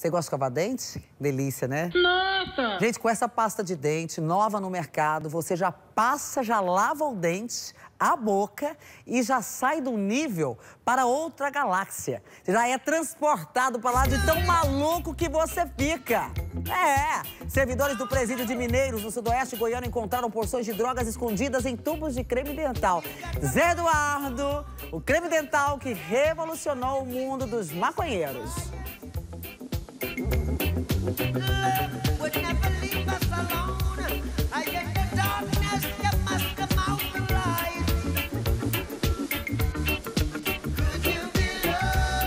Você gosta de escovar dente? Delícia, né? Nossa! Gente, com essa pasta de dente nova no mercado, você já passa, já lava o dente, a boca e já sai do nível para outra galáxia. Você já é transportado para lá de tão maluco que você fica. É, servidores do presídio de Mineiros, no sudoeste goiano, encontraram porções de drogas escondidas em tubos de creme dental. Zé Eduardo, o creme dental que revolucionou o mundo dos maconheiros.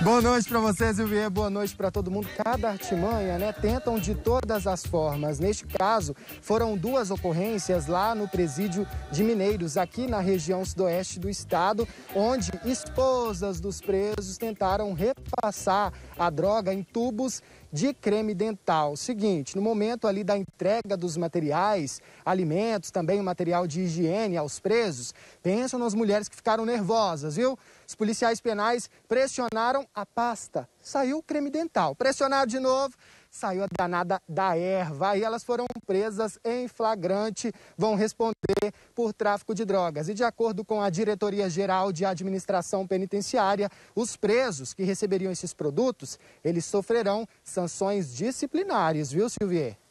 Boa noite para você, Silvier. Boa noite para todo mundo. Cada artimanha, né? Tentam de todas as formas. Neste caso, foram duas ocorrências lá no presídio de Mineiros, aqui na região sudoeste do estado, onde esposas dos presos tentaram repassar a droga em tubos de creme dental. Seguinte, no momento ali da entrega dos materiais, alimentos, também o material de higiene aos presos, pensam nas mulheres que ficaram nervosas, viu? Os policiais penais pressionaram a pasta. Saiu o creme dental. Pressionaram de novo, saiu a danada da erva. E elas foram presas em flagrante, vão responder por tráfico de drogas. E de acordo com a Diretoria Geral de Administração Penitenciária, os presos que receberiam esses produtos, eles sofrerão sanções disciplinares, viu, Silvier?